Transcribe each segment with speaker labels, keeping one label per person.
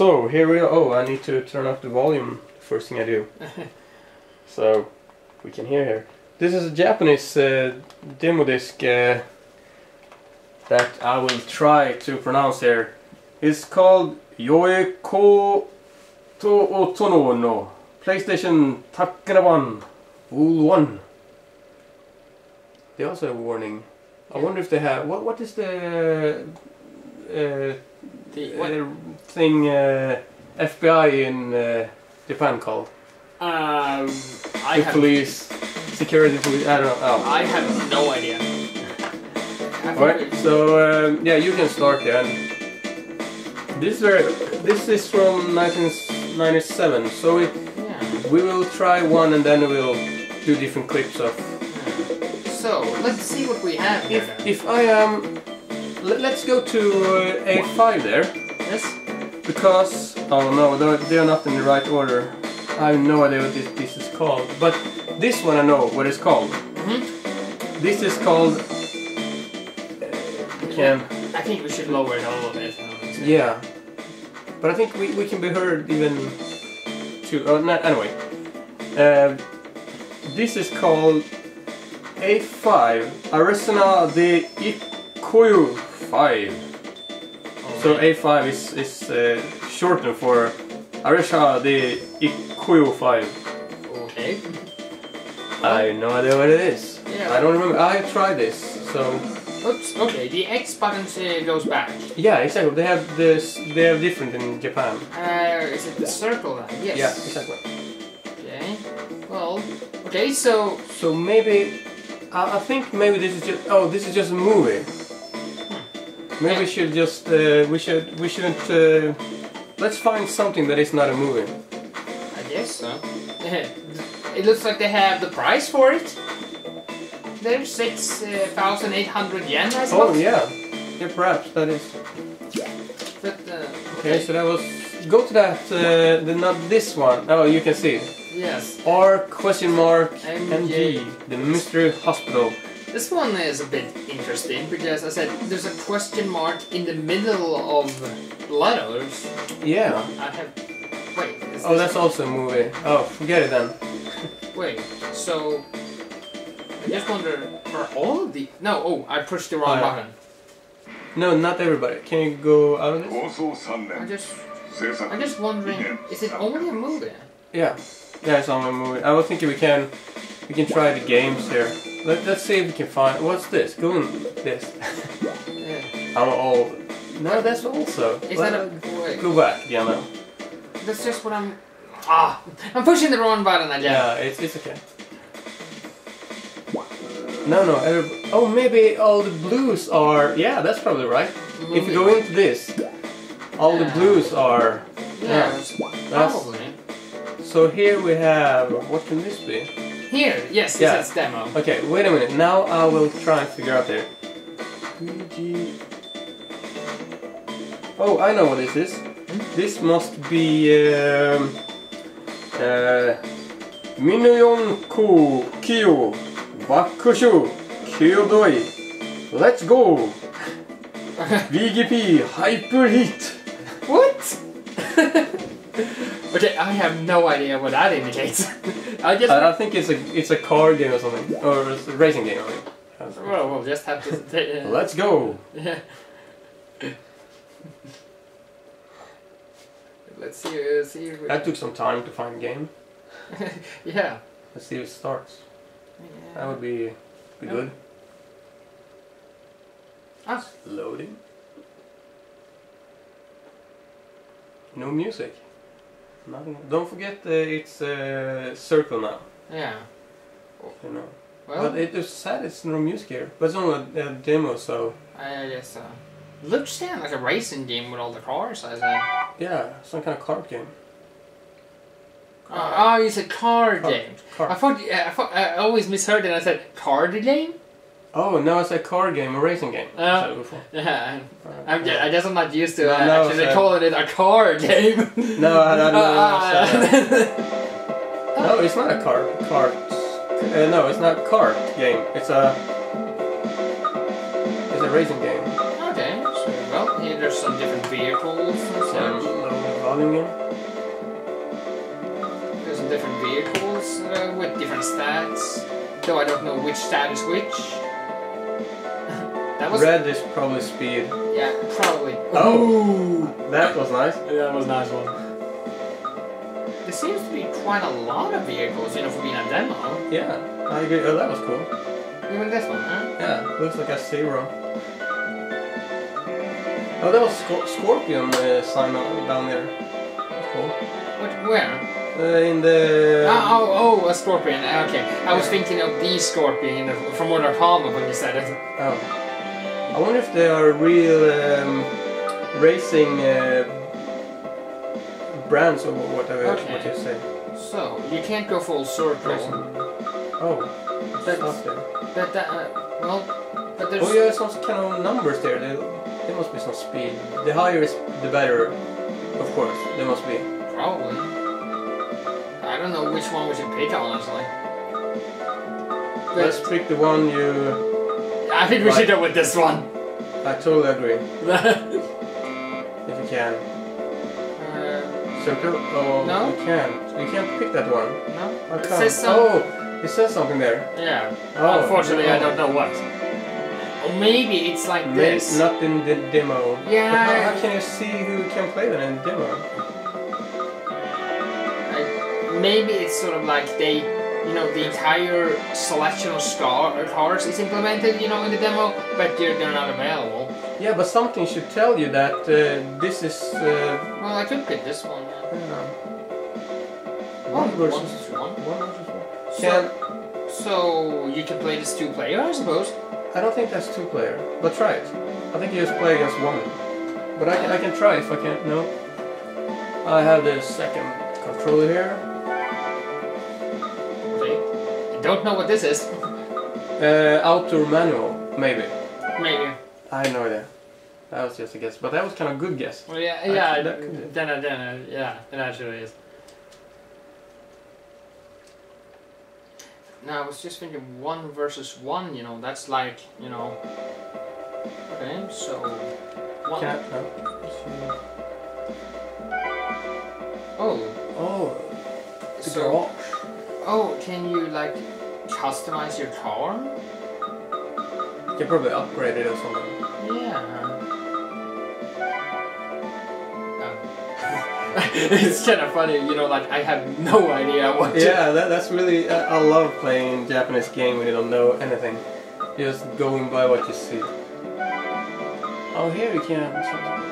Speaker 1: So here we are. Oh, I need to turn up the volume. First thing I do, so we can hear here. This is a Japanese uh, demo disc uh, that I will try to pronounce here. It's called Yoeko to Otono no PlayStation Takanaban Wool 1. They also have a warning. I wonder if they have what what is the uh,
Speaker 2: The, what?
Speaker 1: uh, thing uh, FBI in uh, Japan called?
Speaker 2: Um, I
Speaker 1: the
Speaker 2: have,
Speaker 1: police, security police. I don't know. Oh.
Speaker 2: I have no idea.
Speaker 1: Alright, so um, yeah, you can start then. This were this is from 1997, so it,
Speaker 2: Yeah.
Speaker 1: we will try one and then we'll do different clips of.
Speaker 2: So let's see what we have here.
Speaker 1: If if I am, let's go to uh, A5 there
Speaker 2: Yes.
Speaker 1: because oh no, they're, they're not in the right order. I have no idea what this, this is called, but this one I know what it's called.
Speaker 2: Mhm.
Speaker 1: This is called. Uh, can
Speaker 2: I think we should lower it a little bit.
Speaker 1: Yeah, but I think we, we can be heard even to. Oh, no, anyway, uh, this is called A5 Aresana de Ikoyu 5. So
Speaker 2: Okay.
Speaker 1: A5 is is uh, shortened for Aresana de Ikoyu 5.
Speaker 2: Okay.
Speaker 1: I have no idea what it is.
Speaker 2: Yeah.
Speaker 1: I don't remember. I tried this, so
Speaker 2: Oops. Okay. The X button uh, goes back.
Speaker 1: yeah, exactly. They have this. They have different in Japan.
Speaker 2: Uh, is it the circle then? Yes.
Speaker 1: Yeah, exactly.
Speaker 2: Okay. Well. Okay. So.
Speaker 1: So maybe I, I think maybe this is just oh this is just a movie. Maybe we should just uh, we should we shouldn't uh, let's find something that is not a movie.
Speaker 2: I guess so. it looks like they have the price for it. There's six thousand eight hundred yen, I
Speaker 1: Oh
Speaker 2: suppose.
Speaker 1: yeah, yeah perhaps that is
Speaker 2: But uh,
Speaker 1: okay. So that was go to that uh, the not this one. Oh you can see it.
Speaker 2: yes,
Speaker 1: R question mark
Speaker 2: MG.
Speaker 1: MG the mystery hospital.
Speaker 2: This one is a bit interesting because I said there's a question mark in the middle of letters.
Speaker 1: Yeah.
Speaker 2: I have. Wait.
Speaker 1: oh, that's one? also a movie. Oh, forget it then.
Speaker 2: Wait. So. I just wonder. for all the? No. Oh, I pushed the wrong
Speaker 1: oh,
Speaker 2: button.
Speaker 1: No, not everybody. Can you go out of this?
Speaker 2: I just. I'm just wondering. Is it only a movie?
Speaker 1: Yeah. Yeah, it's only a movie. I was thinking we can. We can try the games here. Let, let's see if we can find what's this. Go in this.
Speaker 2: Yeah.
Speaker 1: I'm all. No, that's also.
Speaker 2: Is
Speaker 1: Let-
Speaker 2: that a wait?
Speaker 1: Go back, yeah, no.
Speaker 2: That's just what I'm. Ah, I'm pushing the wrong button again.
Speaker 1: Yeah, it's it's okay. No, no. oh, maybe all the blues are. Yeah, that's probably right. If you go into this, all the blues are.
Speaker 2: Yeah,
Speaker 1: That's-
Speaker 2: probably.
Speaker 1: So here we have. What can this be?
Speaker 2: Here, yes, this
Speaker 1: Yeah.
Speaker 2: is demo.
Speaker 1: Okay, wait a minute. Now I will try and figure out there. Oh, I know what this is. This must be um, uh, Minoyon Ku Kyo Bakushu Kyodoi. Let's go! VGP Hyper Heat.
Speaker 2: What? okay, I have no idea what that indicates. I just.
Speaker 1: I, I think it's a it's a car game or something, or it's a racing game. I think.
Speaker 2: well, we'll just have to. ta- uh,
Speaker 1: Let's go!
Speaker 2: yeah. Let's see. Uh, see. If we,
Speaker 1: That took some time to find game.
Speaker 2: yeah.
Speaker 1: Let's see if it starts.
Speaker 2: Yeah.
Speaker 1: That would be, be
Speaker 2: Yeah.
Speaker 1: good.
Speaker 2: Ah,
Speaker 1: Loading. No music. Nothing. Don't forget uh, it's uh, circle now.
Speaker 2: yeah.
Speaker 1: You know.
Speaker 2: Well,
Speaker 1: but it is sad it's no music here. But it's only a, a demo, so
Speaker 2: I guess. Uh, looks damn like a racing game with all the cars. I think.
Speaker 1: yeah, some kind of card game.
Speaker 2: Oh, oh, you said card
Speaker 1: Card-
Speaker 2: game.
Speaker 1: card.
Speaker 2: I thought, I thought I always misheard it. I said card game.
Speaker 1: Oh no, it's a car game, a racing game. I
Speaker 2: Uh,
Speaker 1: it before.
Speaker 2: Yeah, I'm just, I guess I'm not used to
Speaker 1: No,
Speaker 2: uh,
Speaker 1: no,
Speaker 2: actually calling it a car game.
Speaker 1: No, I don't know. No, it's not a car Card. Uh, no, it's not card game. It's a. It's a racing game.
Speaker 2: okay, so, well, yeah, there's some different vehicles and
Speaker 1: Some
Speaker 2: such.
Speaker 1: volume game.
Speaker 2: There's some different vehicles uh, with different stats. Though I don't know which stat is which. That was
Speaker 1: Red is probably speed.
Speaker 2: yeah, probably.
Speaker 1: Oh, that was nice.
Speaker 3: That was a nice one.
Speaker 2: There seems to be quite a lot of vehicles, you know, for being a demo.
Speaker 1: Yeah, I agree. Oh, that was cool.
Speaker 2: Even this one, huh?
Speaker 1: Yeah, looks like a zero. Oh, that was Scor- Scorpion uh, sign on down there. That's cool.
Speaker 2: What? Where?
Speaker 1: Uh, in the.
Speaker 2: oh, oh, oh, a scorpion. Okay, I was
Speaker 1: Yeah.
Speaker 2: thinking of the scorpion you know, from Mortal Kombat when you said it.
Speaker 1: Oh. I wonder if they are real um, racing uh, brands or whatever
Speaker 2: Okay.
Speaker 1: what you say.
Speaker 2: So you can't go full circle.
Speaker 1: Racing. Oh,
Speaker 2: That's-
Speaker 1: that's there.
Speaker 2: But that, uh, well, but there's.
Speaker 1: Oh yeah, some kind of numbers there. There, there must be some speed. The higher is the better, of course. There must be.
Speaker 2: Probably. I don't know which one we should pick, honestly.
Speaker 1: Let's pick the one you.
Speaker 2: I think we should go with this one.
Speaker 1: I totally agree. If you can.
Speaker 2: Uh,
Speaker 1: Circle? Oh,
Speaker 2: No?
Speaker 1: you can't. You can't pick that one.
Speaker 2: no?
Speaker 1: I
Speaker 2: It
Speaker 1: can't.
Speaker 2: says some-
Speaker 1: Oh, it says something there.
Speaker 2: Yeah.
Speaker 1: Oh,
Speaker 2: Unfortunately, I
Speaker 1: oh.
Speaker 2: don't know what. Or maybe it's like
Speaker 1: Maybe
Speaker 2: this.
Speaker 1: not in the demo.
Speaker 2: Yeah.
Speaker 1: But how, how can you see who can play that in the demo?
Speaker 2: Like, maybe it's sort of like they, you know, the entire selection of cars is implemented, you know, in the demo, but they're, they're not available.
Speaker 1: Yeah, but something should tell you that uh, this is uh,
Speaker 2: Well, I could pick this one. Yeah.
Speaker 1: yeah.
Speaker 2: Oh,
Speaker 1: one versus
Speaker 2: one.
Speaker 1: one versus one.
Speaker 2: So,
Speaker 1: Can
Speaker 2: so you can play this two player, I suppose.
Speaker 1: I don't think that's two player, but try it. I think you just play against one. But I can, I can try if I can't, No. I have the second controller here.
Speaker 2: Don't know what this is.
Speaker 1: Uh, outdoor manual, maybe.
Speaker 2: Maybe.
Speaker 1: I have no idea. That was just a guess, but that was kind of a good guess.
Speaker 2: Well, yeah,
Speaker 1: Actually,
Speaker 2: yeah.
Speaker 1: that could be.
Speaker 2: Then, then, uh, yeah, it actually is. Now I was just thinking one versus one. You know, that's like you know. Okay, so one.
Speaker 1: Can I, no.
Speaker 2: Oh,
Speaker 1: Oh, the
Speaker 2: so
Speaker 1: garage.
Speaker 2: Oh, can you like customize your car?
Speaker 1: You can probably upgrade it or something.
Speaker 2: Yeah. Um, it's kind of funny, you know, like I have no idea what to
Speaker 1: Yeah, that, that's really. I, I love playing Japanese game when you don't know anything. You're just going by what you see. Oh, here you can.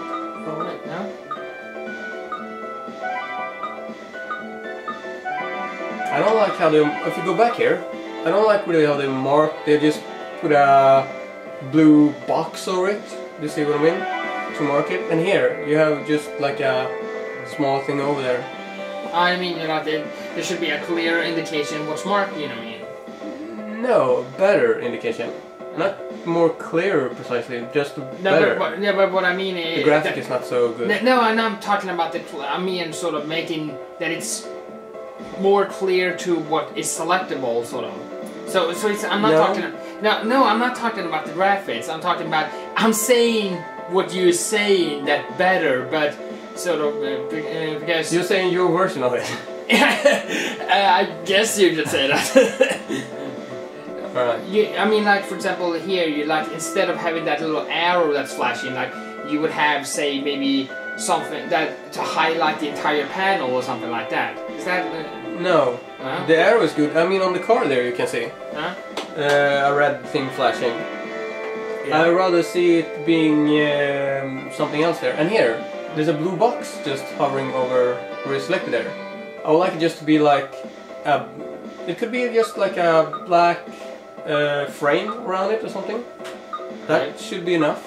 Speaker 1: I don't like how they. If you go back here, I don't like really how they mark. They just put a blue box over it. You see what I mean? To mark it. And here you have just like a small thing over there.
Speaker 2: I mean, you know, there, there should be a clear indication what's marked, you know what I mean?
Speaker 1: No, better indication. Not more clear precisely, just
Speaker 2: No,
Speaker 1: better.
Speaker 2: but, what- yeah, but what I mean is...
Speaker 1: the graphic
Speaker 2: that-
Speaker 1: is not so good.
Speaker 2: No, no, and I'm talking about the. I mean, sort of making that it's more clear to what is selectable, sort of. So, so it's. I'm not
Speaker 1: No.
Speaker 2: talking. No, no, I'm not talking about the graphics. I'm talking about. I'm saying what you're saying that better, but sort of uh, uh, because.
Speaker 1: You're saying your version of it.
Speaker 2: Uh, I guess you could say that.
Speaker 1: Alright.
Speaker 2: You, I mean, like for example, here you like instead of having that little arrow that's flashing, like you would have, say, maybe something that to highlight the entire panel or something like that. Is that? Uh,
Speaker 1: No,
Speaker 2: huh?
Speaker 1: the arrow is good. I mean, on the car there you can see
Speaker 2: Huh?
Speaker 1: uh, a red thing flashing. I'd rather see it being um, something else there. And here, there's a blue box just hovering over where it's selected there. I would like it just to be like a. It could be just like a black uh, frame around it or something. That
Speaker 2: Right.
Speaker 1: should be enough.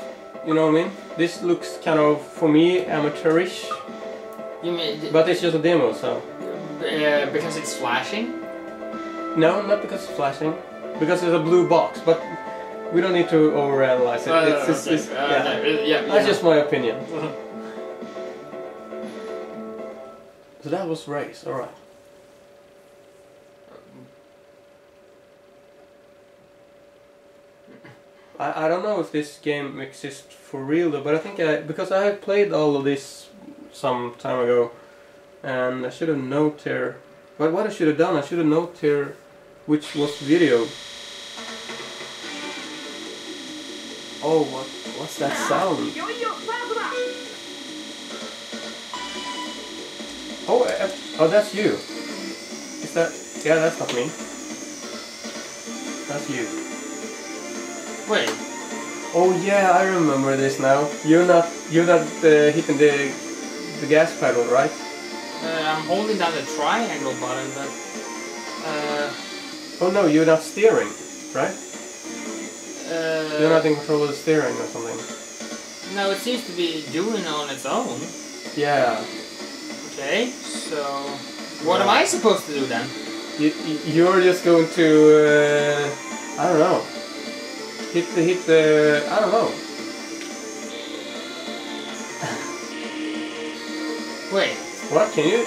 Speaker 1: You know what I mean? This looks kind of, for me, amateurish.
Speaker 2: You mean
Speaker 1: But it's just a demo, so.
Speaker 2: Uh, because it's flashing?
Speaker 1: No, not because it's flashing. Because it's a blue box, but we don't need to overanalyze it.
Speaker 2: Uh,
Speaker 1: it's, it's,
Speaker 2: okay.
Speaker 1: it's-
Speaker 2: Uh,
Speaker 1: yeah.
Speaker 2: okay. yeah,
Speaker 1: That's just my opinion. So that was race, alright. I, I don't know if this game exists for real though, but I think I because I have played all of this some time ago, and I should have noted here. But what I should have done, I should have noted here which was video. Oh, what? What's that sound? Oh, uh, oh, that's you. Is that? Yeah, that's not me. That's you.
Speaker 2: Wait.
Speaker 1: Oh yeah, I remember this now. You're not you're not uh, hitting the the gas pedal, right?
Speaker 2: I'm holding down the triangle button, but. Uh,
Speaker 1: Oh no, you're not steering, right?
Speaker 2: uh,
Speaker 1: You're not in control of the steering or something.
Speaker 2: No, it seems to be doing on its own.
Speaker 1: Yeah.
Speaker 2: Okay, so. What am I supposed to do then?
Speaker 1: You, you- you're just going to uh, I don't know. Hit the hit the I don't know. What can you?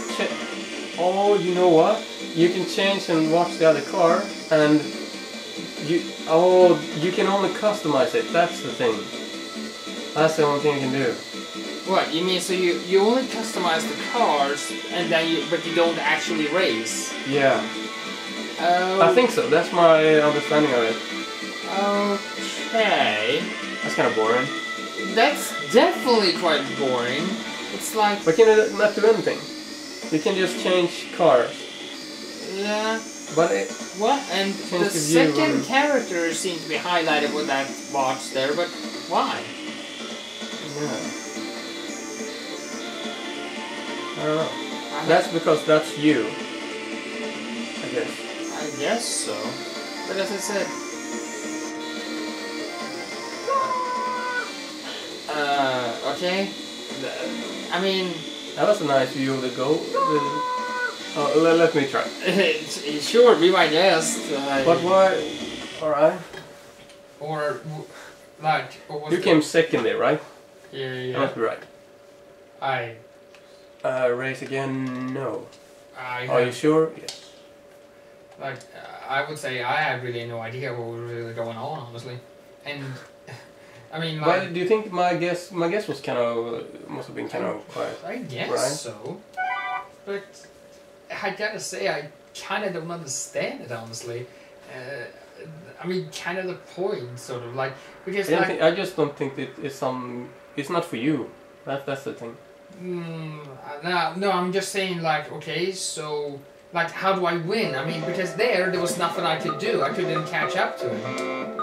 Speaker 1: Oh, you know what? You can change and watch the other car, and you. Oh, you can only customize it. That's the thing. That's the only thing you can do.
Speaker 2: What you mean? So you you only customize the cars, and then you but you don't actually race.
Speaker 1: Yeah,
Speaker 2: Oh.
Speaker 1: I think so. That's my understanding of it.
Speaker 2: Okay.
Speaker 1: That's kind of boring.
Speaker 2: That's definitely quite boring. It's like
Speaker 1: But can you not do anything? You can just change cars.
Speaker 2: yeah.
Speaker 1: But it,
Speaker 2: What? And the
Speaker 1: the
Speaker 2: second
Speaker 1: and-
Speaker 2: character seems to be highlighted with that box there, but why?
Speaker 1: yeah. I don't know.
Speaker 2: I,
Speaker 1: That's because that's you. I guess.
Speaker 2: I guess so. But as I said. Uh, okay. The- I mean,
Speaker 1: That was a nice view of the goal. Oh, let, let me try.
Speaker 2: sure, be my guest. Uh,
Speaker 1: But why? Alright.
Speaker 2: Or, like, what was
Speaker 1: You
Speaker 2: the-
Speaker 1: came second there, right?
Speaker 2: Yeah,
Speaker 1: That
Speaker 2: yeah.
Speaker 1: must be right.
Speaker 2: I,
Speaker 1: Uh, race again? No.
Speaker 2: I,
Speaker 1: Are you sure? Yes.
Speaker 2: like, uh, I would say I had really no idea what was really going on, honestly. And, I mean, like,
Speaker 1: Why do you think my guess? My guess was kind of must have been kind of quiet.
Speaker 2: I guess
Speaker 1: Right.
Speaker 2: so. But I gotta say, I kind of don't understand it, honestly. Uh, I mean, kind of the point, sort of like because
Speaker 1: I,
Speaker 2: like,
Speaker 1: think, I just don't think that it's some. It's not for you. That that's the thing.
Speaker 2: mm, no, no, I'm just saying, like, okay, so like, how do I win? I mean, because there, there was nothing I could do. I couldn't catch up to him.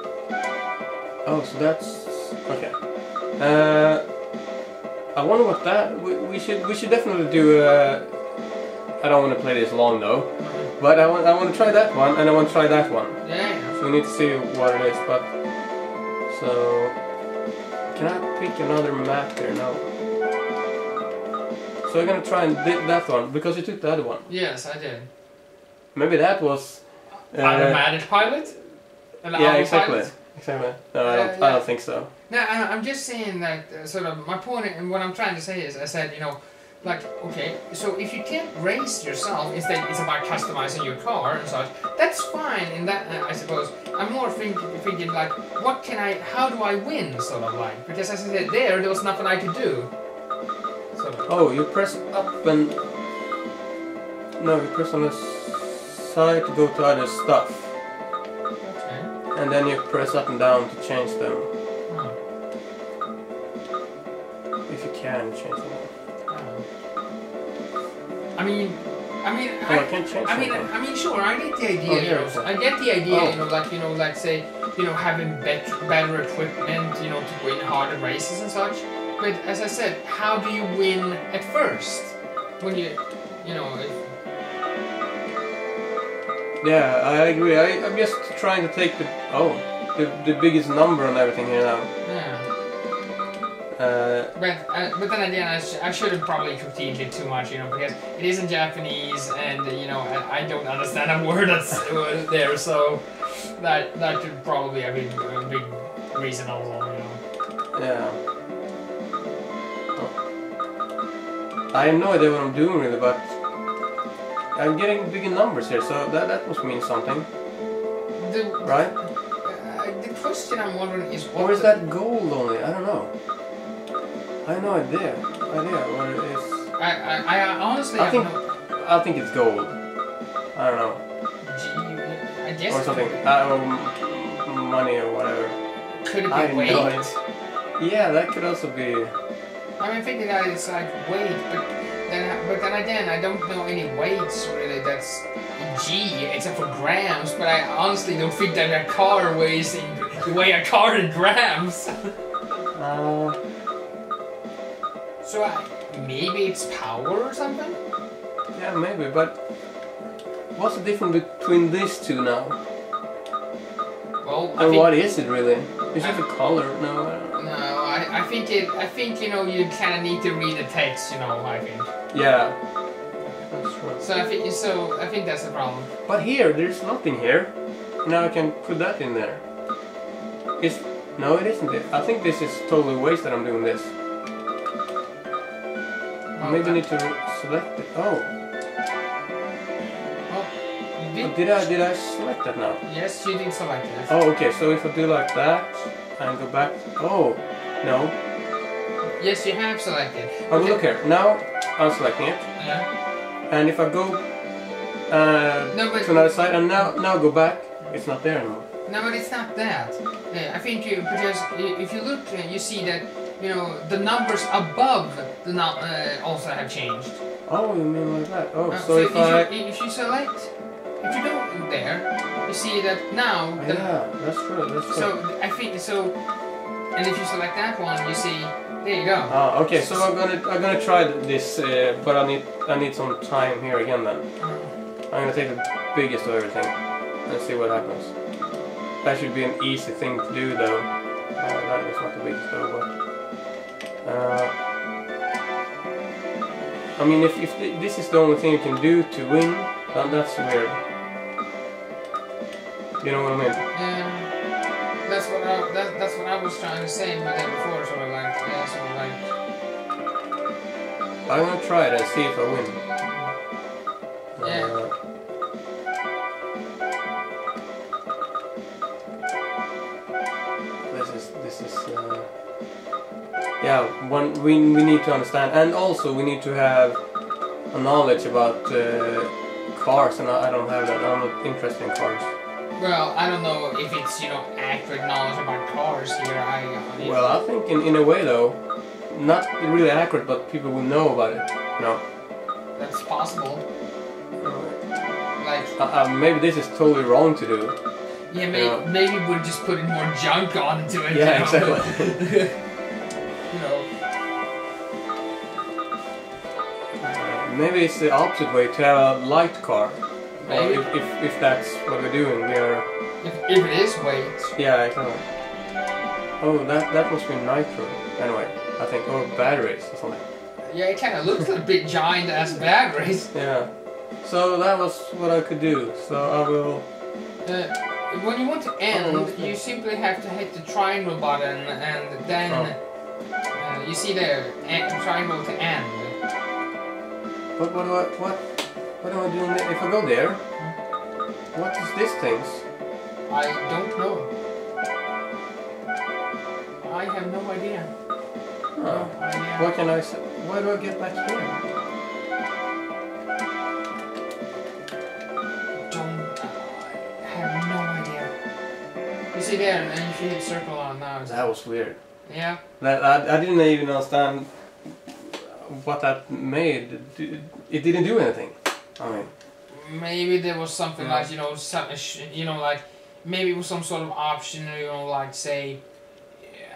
Speaker 1: Oh, so that's okay. Uh, I wonder what that. We, we should we should definitely do. Uh, I don't want to play this long though, but I want I want to try that one and I want to try that one.
Speaker 2: Yeah.
Speaker 1: So we need to see what it is. But so can I pick another map there now? So we're gonna try and did that one because you took the other one.
Speaker 2: Yes, I did.
Speaker 1: Maybe that was. Uh,
Speaker 2: Automatic pilot. An
Speaker 1: yeah,
Speaker 2: autopilot?
Speaker 1: exactly. Exactly. No, I don't.
Speaker 2: Uh,
Speaker 1: I don't think so.
Speaker 2: No, I'm just saying that uh, sort of my point and what I'm trying to say is I said, you know, like, okay, so if you can't race yourself, instead it's about customizing your car and such, that's fine in that, uh, I suppose. I'm more thinking, thinking like, what can I, how do I win, sort of like, because as I said there, there was nothing I could do. Sort of.
Speaker 1: Oh, you press up and no, you press on the side to go to other stuff,
Speaker 2: Okay.
Speaker 1: and then you press up and down to change them. Can change them.
Speaker 2: Um, I mean, I mean,
Speaker 1: Oh, I can't change
Speaker 2: I mean. I mean, sure, I get the idea.
Speaker 1: Oh,
Speaker 2: you
Speaker 1: here
Speaker 2: know,
Speaker 1: it is.
Speaker 2: I get the idea.
Speaker 1: Oh.
Speaker 2: You know, like you know, like say, you know, having better, better equipment, you know, to win harder races and such. But as I said, how do you win at first? When you, you know,
Speaker 1: Yeah, I agree. I, I'm just trying to take the oh the, the biggest number on everything here now. Uh,
Speaker 2: But uh, but then again, I, sh- I shouldn't probably critique it too much, you know, because it is in Japanese, and you know, I, I don't understand a word that's uh, there, so that that could probably have been a big reason also, you know.
Speaker 1: yeah. I have no idea what I'm doing really, but I'm getting bigger numbers here, so that that must mean something,
Speaker 2: The,
Speaker 1: right?
Speaker 2: Uh, the question I'm wondering is what
Speaker 1: Or is that gold only? I don't know. I have no idea. Idea what it is.
Speaker 2: I, I, I honestly
Speaker 1: I think-
Speaker 2: no.
Speaker 1: I think it's gold. I don't know.
Speaker 2: G, I guess.
Speaker 1: Or something. Uh, or m- money or whatever.
Speaker 2: Could it be
Speaker 1: have
Speaker 2: weight?
Speaker 1: no idea. Yeah, that could also be.
Speaker 2: I mean, thinking that it's like weight, but then, but then again, I don't know any weights really that's G except for grams. But I honestly don't think that a car weighs in way a car in grams.
Speaker 1: Uh,
Speaker 2: so I, maybe it's power or something.
Speaker 1: yeah, maybe. But what's the difference between these two now?
Speaker 2: Well, I
Speaker 1: And what is it really? Is it a color? No. I
Speaker 2: no, I, I think it. I think you know you kind of need to read the text. You know, I think.
Speaker 1: Yeah.
Speaker 2: So I think so. I think that's the problem.
Speaker 1: But here, there's nothing here. Now I can put that in there. It's no, it isn't. It. I think this is totally waste that I'm doing this. Maybe need to select it. Oh,
Speaker 2: Well, you did.
Speaker 1: did I did I select that now?
Speaker 2: Yes, you did select it.
Speaker 1: Oh, okay. So if I do like that and go back. Oh, no.
Speaker 2: Yes, you have selected.
Speaker 1: Oh, look here. Now I'm selecting it,
Speaker 2: Yeah.
Speaker 1: and if I go uh,
Speaker 2: No,
Speaker 1: to another side and now now go back, it's not there anymore.
Speaker 2: no, but it's not that. Yeah, I think you because if you look, uh, you see that you know the numbers above the nu- uh, also have changed.
Speaker 1: Oh, you mean like that? Oh,
Speaker 2: Uh,
Speaker 1: so if I
Speaker 2: you, if you select, if you go there, you see that now. The,
Speaker 1: yeah, that's true. That's true.
Speaker 2: So I think so, and if you select that one, you see there you go.
Speaker 1: Ah, okay. So I'm gonna I'm gonna try this, uh, but I need I need some time here again. Then I'm gonna take the biggest of everything and see what happens. That should be an easy thing to do, though. Uh, that is not the biggest, though. But I mean, if if th- this is the only thing you can do to win, then that's weird. You know what I mean?
Speaker 2: Um, that's what I that, that's what I was trying to say, but then before sort of like yeah, sort of like
Speaker 1: I'm gonna try it and see if I win.
Speaker 2: Yeah.
Speaker 1: One we we need to understand, and also we need to have a knowledge about uh, cars, and I, I don't have that. I'm not interested in cars.
Speaker 2: well, I don't know if it's you know accurate knowledge about cars here. I
Speaker 1: Well, I think in in a way though, not really accurate, but people will know about it. No.
Speaker 2: that's possible. Like
Speaker 1: Uh, uh, maybe this is totally wrong to do.
Speaker 2: yeah, maybe
Speaker 1: Yeah.
Speaker 2: maybe we're just putting more junk onto it.
Speaker 1: Yeah,
Speaker 2: you know?
Speaker 1: exactly. maybe it's the opposite way to have a light car.
Speaker 2: Maybe.
Speaker 1: if, if, if that's what we're doing, we are.
Speaker 2: If, if it is weight.
Speaker 1: Yeah, exactly. Oh, that that must be nitro. Anyway, I think, or batteries or something.
Speaker 2: Yeah, it kind of looks a bit giant as batteries.
Speaker 1: Yeah. So that was what I could do. So I will.
Speaker 2: Uh, when you want to end, you simply have to hit the triangle button and then
Speaker 1: Oh.
Speaker 2: uh, you see there, triangle to end.
Speaker 1: What do I what what do I do if I go there? What is this things?
Speaker 2: I don't know. I have no idea.
Speaker 1: Huh.
Speaker 2: No idea.
Speaker 1: What can I say? Why do I get back here?
Speaker 2: Don't. I have no idea. You see there, and you hit circle on now,
Speaker 1: That was weird.
Speaker 2: yeah.
Speaker 1: That I, I didn't even understand what that made, it didn't do anything. I mean,
Speaker 2: maybe there was something
Speaker 1: yeah.
Speaker 2: like you know, some, uh, you know, like maybe it was some sort of option, you know, like say.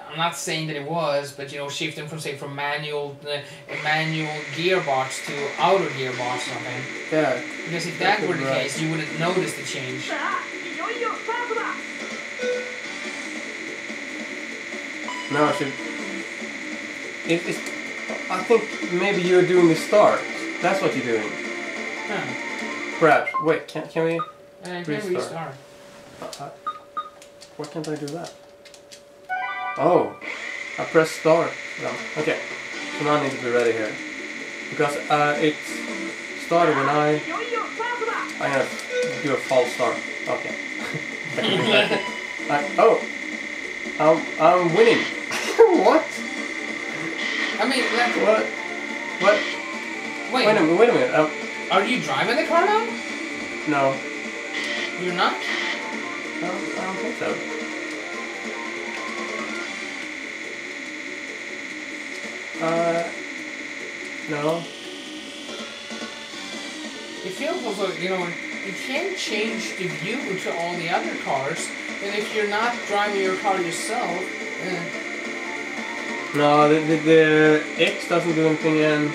Speaker 2: I'm not saying that it was, but you know, shifting from say from manual uh, manual gearbox to auto gearbox something.
Speaker 1: Yeah.
Speaker 2: Because if that, were the
Speaker 1: right.
Speaker 2: case, you wouldn't notice the change.
Speaker 1: No, I should. It, it's I think maybe you're doing the start. That's what you're doing.
Speaker 2: Huh.
Speaker 1: Perhaps. Wait, can, can we
Speaker 2: uh, restart? Can
Speaker 1: restart. Uh, uh, why can't I do that? Oh, I press start. No. Okay, so now I need to be ready here. Because uh, it started when I... I'm gonna do a false start. Okay. I, uh, oh, I'm, I'm winning. what?
Speaker 2: I mean,
Speaker 1: What? What?
Speaker 2: Wait,
Speaker 1: Wait a minute. Wait a minute. Um,
Speaker 2: are you driving the car now?
Speaker 1: no.
Speaker 2: You're not?
Speaker 1: I don't, I don't think so. Uh, no.
Speaker 2: It feels also, you know, you can't change the view to all the other cars, and if you're not driving your car yourself, uh,
Speaker 1: No, the, the, the X doesn't do anything and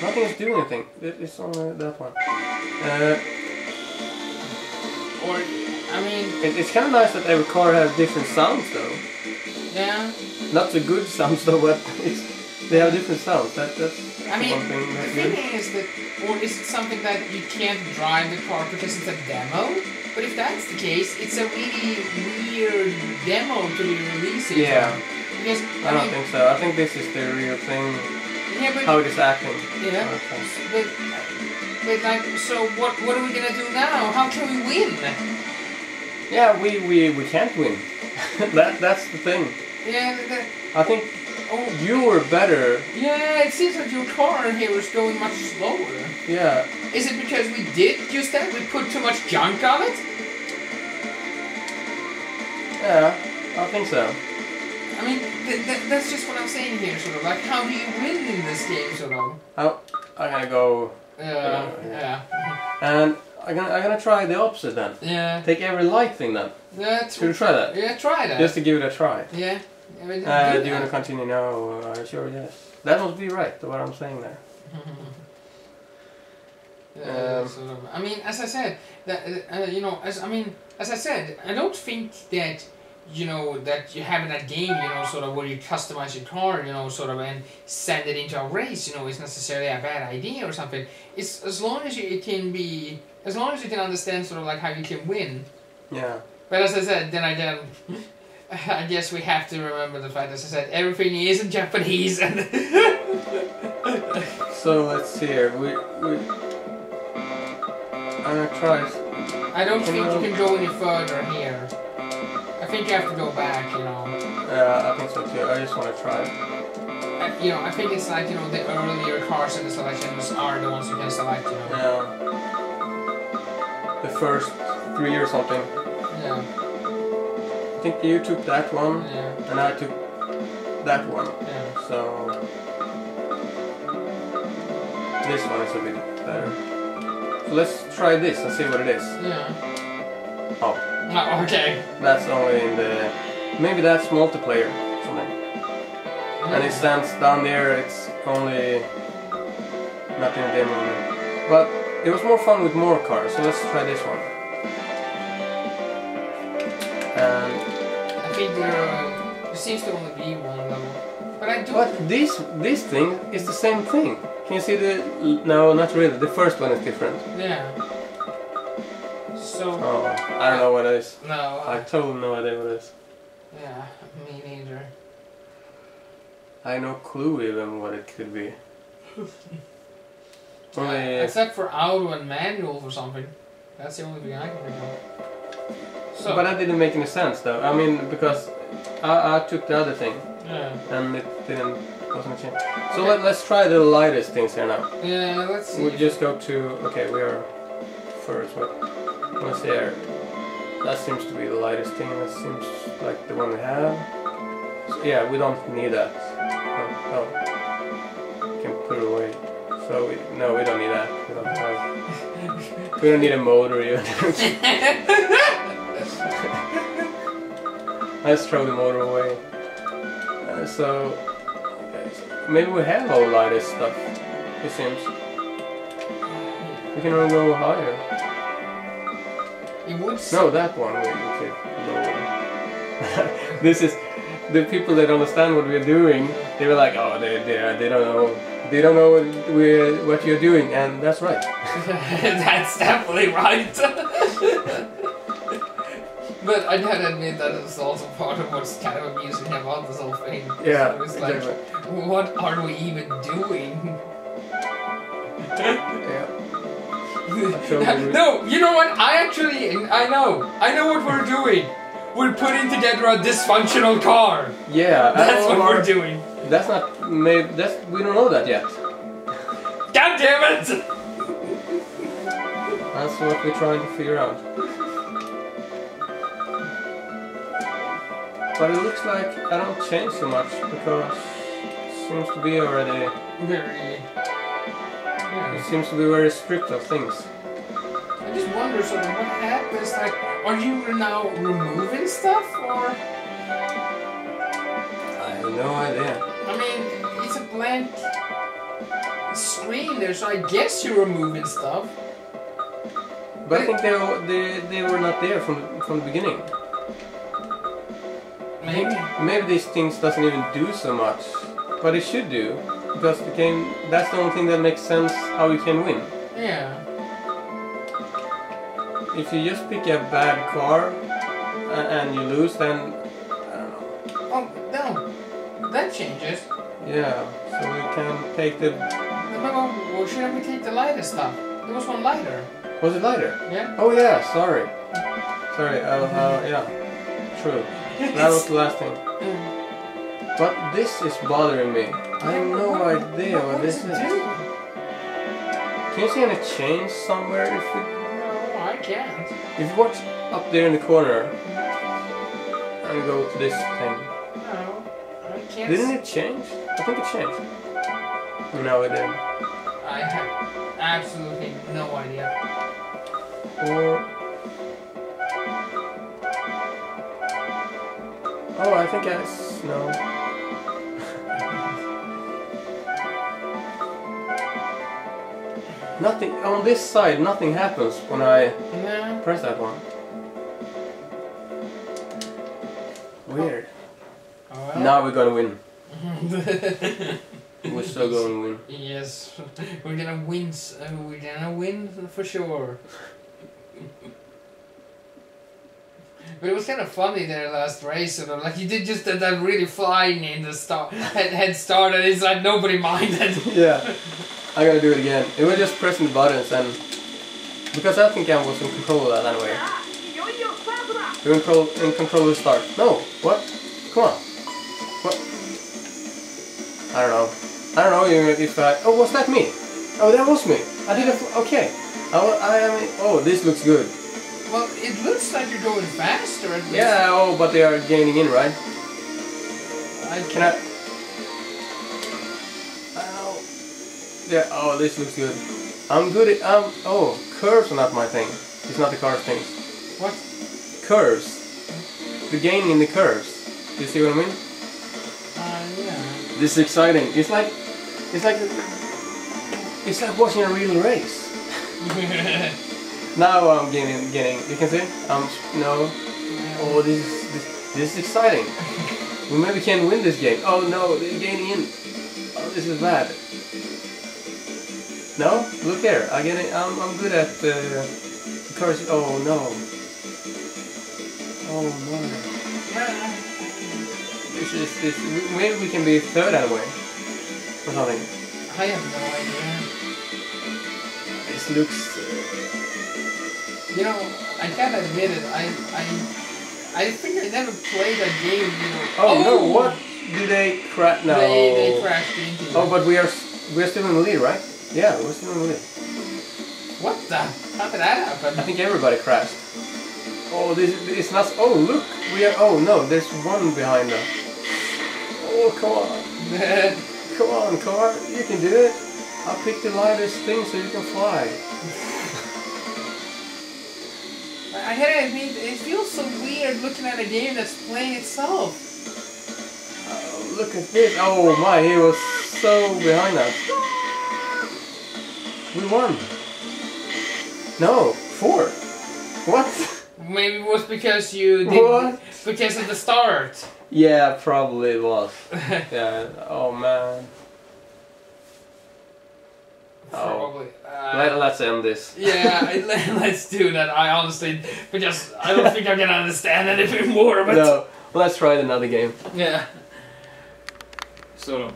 Speaker 1: nothing is doing anything. It, it's on uh, that one. Uh,
Speaker 2: or, I mean,
Speaker 1: it, it's kind of nice that every car has different sounds though.
Speaker 2: yeah.
Speaker 1: Not so good sounds though, but it's, they have different sounds. That, that's
Speaker 2: I mean,
Speaker 1: one thing
Speaker 2: the thing
Speaker 1: good.
Speaker 2: is that, or is it something that you can't drive the car because it's a demo? But if that's the case, it's a really weird demo to be releasing.
Speaker 1: Yeah. I
Speaker 2: I,
Speaker 1: don't
Speaker 2: mean,
Speaker 1: think so. I think this is the real thing,
Speaker 2: yeah, but
Speaker 1: how it is acting.
Speaker 2: yeah,
Speaker 1: Okay.
Speaker 2: but but like, so what? What are we gonna do now? How can we win?
Speaker 1: Yeah, we, we, we can't win. that That's the thing.
Speaker 2: Yeah, that,
Speaker 1: I think
Speaker 2: oh,
Speaker 1: you were better.
Speaker 2: yeah. It seems like your car in here is going much slower.
Speaker 1: Yeah.
Speaker 2: Is it because we did just that? We put too much junk on it?
Speaker 1: Yeah, I think so.
Speaker 2: I mean, th- th- that's just what I'm saying here, sort of. Like, how do you win in this game, sort of?
Speaker 1: Oh, I'm gonna go
Speaker 2: Uh, yeah.
Speaker 1: and I'm gonna I'm gonna try the opposite then.
Speaker 2: Yeah.
Speaker 1: Take every light thing then.
Speaker 2: Yeah,
Speaker 1: Should we try that?
Speaker 2: yeah try that.
Speaker 1: Just to give it a try.
Speaker 2: yeah. I mean,
Speaker 1: Uh,
Speaker 2: do
Speaker 1: you want to continue now? Uh, sure, yes. That must be right, what I'm saying there.
Speaker 2: Uh,
Speaker 1: Um,
Speaker 2: sort of. I mean, as I said, that uh, you know, as I mean, as I said, I don't think that you know that you have in that game, you know, sort of where you customize your car, you know, sort of, and send it into a race, you know, is necessarily a bad idea or something. It's as long as you, it can be, as long as you can understand sort of like how you can win.
Speaker 1: Yeah.
Speaker 2: But as I said, then again, I guess we have to remember the fact, as I said, everything is in Japanese and.
Speaker 1: So let's see here. We we. I'm gonna try.
Speaker 2: I don't think you
Speaker 1: you-
Speaker 2: can go any further here. I think you have to go back, you know.
Speaker 1: Yeah, I think so too. I just want to try.
Speaker 2: Uh, you know, I think it's like, you know, the earlier cars in the selections are the ones you can select, you know.
Speaker 1: Yeah. The first three or something.
Speaker 2: Yeah,
Speaker 1: I think you took that one,
Speaker 2: yeah,
Speaker 1: and I took that one.
Speaker 2: yeah.
Speaker 1: So this one is a bit better. So let's try this and see what it is.
Speaker 2: Yeah.
Speaker 1: Oh,
Speaker 2: okay.
Speaker 1: that's only in the maybe that's multiplayer something. And it stands down there. It's only not in demo. But it was more fun with more cars. So let's try this one. And
Speaker 2: I think there, uh, there seems to only be one level. But I do.
Speaker 1: but this this thing is the same thing. Can you see the? No, not really. The first one is different.
Speaker 2: Yeah. So.
Speaker 1: Oh, I don't know what it is.
Speaker 2: No.
Speaker 1: I
Speaker 2: Uh,
Speaker 1: totally no idea what it is.
Speaker 2: yeah, me neither.
Speaker 1: I no clue even what it could be.
Speaker 2: Uh,
Speaker 1: Only
Speaker 2: except for auto and manual or something. That's the only thing I can think of. So.
Speaker 1: but that didn't make any sense though. I mean because I, I took the other thing
Speaker 2: yeah.
Speaker 1: and it didn't wasn't a change. So
Speaker 2: Okay.
Speaker 1: let, let's try the lightest things here now.
Speaker 2: Yeah, let's see.
Speaker 1: We just go to okay we are first what let's see. That seems to be the lightest thing. That seems like the one we have. So, yeah, we don't need that. Oh, oh. can put it away. So we, no, we don't need that. We don't have. We don't need a motor even. Let's throw the motor away. Uh, so, okay, so maybe we have all lightest stuff. It seems we can only go higher.
Speaker 2: It would.
Speaker 1: No, that one we, we could this is the people that understand what we're doing. They were like, oh, they they, uh, they don't know. They don't know what we're what you're doing, and that's right.
Speaker 2: That's definitely right. but I gotta admit that it's also part of what's kind of amusing about this whole thing.
Speaker 1: Yeah,
Speaker 2: So it's like,
Speaker 1: exactly.
Speaker 2: what are we even doing?
Speaker 1: Yeah. totally agree.
Speaker 2: no, you know what? I actually, I know. I know what we're doing. We're putting together a dysfunctional car.
Speaker 1: Yeah,
Speaker 2: That's what we're doing.
Speaker 1: That's not maybe that's we don't know that yet.
Speaker 2: God damn it!
Speaker 1: That's what we're trying to figure out. But it looks like I don't change so much because it seems to be already.
Speaker 2: Very.
Speaker 1: It seems to be very strict of things.
Speaker 2: I just wonder sort of what happens. Like, are you now removing stuff, or
Speaker 1: I have no idea.
Speaker 2: I mean, it's a blank screen there, so I guess you're removing stuff.
Speaker 1: But I think they were, they, they were not there from the, from the beginning.
Speaker 2: Maybe.
Speaker 1: maybe these things doesn't even do so much, but it should do because the game. That's the only thing that makes sense how you can win.
Speaker 2: Yeah.
Speaker 1: If you just pick a bad car a- and you lose, then I don't know.
Speaker 2: Oh no, that changes.
Speaker 1: Yeah, so we can take the.
Speaker 2: No, well, shouldn't we take the lighter stuff? There was one lighter.
Speaker 1: Was it lighter?
Speaker 2: Yeah.
Speaker 1: Oh yeah, sorry. Sorry. Uh, uh, yeah, true. That was the last thing.
Speaker 2: Mm.
Speaker 1: But this is bothering me. I have no idea what this is. Can you see any change somewhere? If you,
Speaker 2: No, I can't.
Speaker 1: if you watch up there in the corner and go to this thing,
Speaker 2: No, I can't.
Speaker 1: didn't it change? I think it changed. No, it didn't.
Speaker 2: I have absolutely no idea.
Speaker 1: Or oh, I think I s- no. Nothing on this side. Nothing happens when I
Speaker 2: No.
Speaker 1: press that one. Weird.
Speaker 2: Oh, well.
Speaker 1: Now we're gonna win. We're still gonna win.
Speaker 2: yes, we're gonna win. Uh, we're gonna win for sure. But it was kind of funny there last race, sort of like you did just that, that really flying in the start head, head start, and it's like nobody minded.
Speaker 1: yeah, I gotta do it again. It was just pressing the buttons and because I think I was in control of that anyway. You're in, pro in control of start. No! What? Come on. What? I don't know. I don't know if I... Oh, was that me? Oh, that was me. I did a... Okay. I, I am... Mean, oh, this looks good.
Speaker 2: Well, it looks like you're going faster.
Speaker 1: Yeah, oh, but they are gaining in, right?
Speaker 2: I
Speaker 1: can I... Yeah. Oh, this looks good. I'm good at. Um. Oh, curves are not my thing. It's not the car things.
Speaker 2: What?
Speaker 1: Curves. The gaining in the curves. Do you see what I mean?
Speaker 2: Uh, yeah.
Speaker 1: This is exciting. It's like, it's like, it's like watching a real race. Now I'm getting, getting. You can see? I'm no. Oh, this is this, this is exciting. We maybe can win this game. Oh no, they're gaining in. Oh, this is bad. No, look here. I get it. I'm I'm good at uh, cars. Oh no. Oh no. This is this. Maybe we can be third anyway. Or something.
Speaker 2: I have no idea.
Speaker 1: This looks. Uh,
Speaker 2: You know, I gotta admit it. I I I think I never played a game. You know.
Speaker 1: oh, no! What do they crash? No.
Speaker 2: They they crashed into.
Speaker 1: Oh, but we are we are still in the lead, right? Yeah, we're still in the lead.
Speaker 2: what the? How did that happen?
Speaker 1: I think everybody crashed. Oh, this it's not. Oh, look, we are. Oh no, there's one behind us. Oh, come on, come on, car, you can do it. I'll pick the lightest thing so you can fly.
Speaker 2: I gotta admit, it feels so weird looking at a game that's playing itself.
Speaker 1: Oh, look at this. Oh my, he was so behind us. We won. No, four. What?
Speaker 2: Maybe it was because you did
Speaker 1: What?
Speaker 2: because of the start.
Speaker 1: Yeah, probably it was. Yeah. Oh man. Oh.
Speaker 2: Probably. Uh,
Speaker 1: Let, let's end this.
Speaker 2: yeah, I- let- let's do that. I honestly, because I don't think I can understand anything more. But
Speaker 1: No, let's try another game.
Speaker 2: yeah. So. of.